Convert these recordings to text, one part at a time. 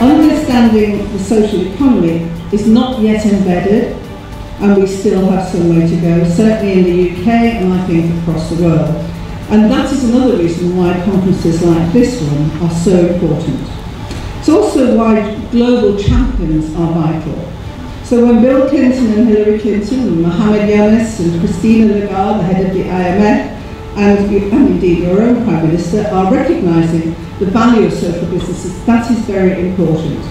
understanding the social economy is not yet embedded and we still have some way to go, certainly in the UK and I think across the world. And that is another reason why conferences like this one are so important. It's also why global champions are vital. So when Bill Clinton and Hillary Clinton and Muhammad Yunus and Christina Lagarde, the head of the IMF, and, and indeed your own Prime Minister, are recognising the value of social businesses, that is very important.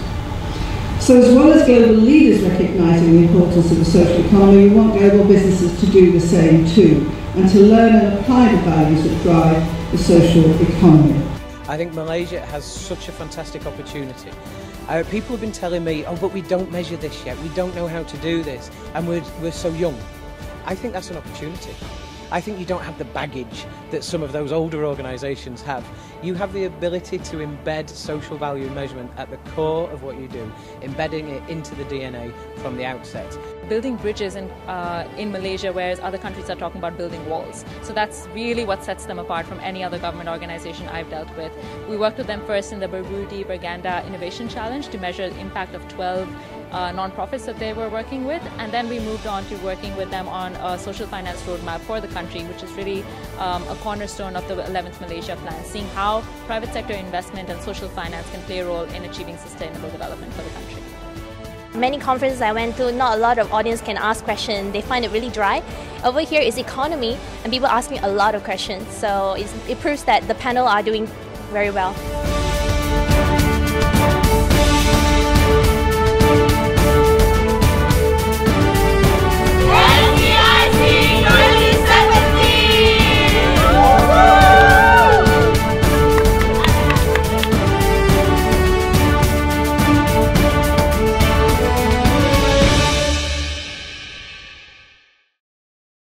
So as well as global leaders recognising the importance of the social economy, we want global businesses to do the same too, and to learn and apply the values that drive the social economy. I think Malaysia has such a fantastic opportunity. Uh, people have been telling me, oh, but we don't measure this yet, we don't know how to do this, and we're, we're so young. I think that's an opportunity. I think you don't have the baggage that some of those older organisations have. You have the ability to embed social value measurement at the core of what you do, embedding it into the DNA from the outset. Building bridges in, uh, in Malaysia, whereas other countries are talking about building walls. So that's really what sets them apart from any other government organisation I've dealt with. We worked with them first in the Berbudi Berganda Innovation Challenge to measure the impact of 12 uh, nonprofits that they were working with, and then we moved on to working with them on a social finance roadmap for the country, which is really um, a cornerstone of the 11th Malaysia Plan, seeing how private sector investment and social finance can play a role in achieving sustainable development for the country. Many conferences I went to, not a lot of audience can ask questions. They find it really dry. Over here is economy, and people ask me a lot of questions. So it proves that the panel are doing very well.